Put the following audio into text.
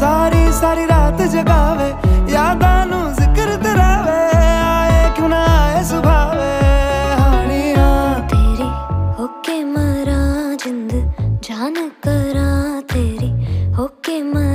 ਸਾਰੀ ਸਾਰੀ ਰਾਤ ਜਗਾਵੇ ਯਾਦਾਂ ਨੂੰ ਜ਼ਿਕਰ ਤਰਾਵੇ ਆਏ ਕਿਉਂ ਨਾ ਆਏ ਸੁਭਾਵੇ ਹਾਣੀਆਂ ਤੇਰੀ ਹੋ ਕੇ ਮਰਾਂ ਜਿੰਦ ਜਾਨ ਕਰਾਂ ਤੇਰੀ ਹੋ ਕੇ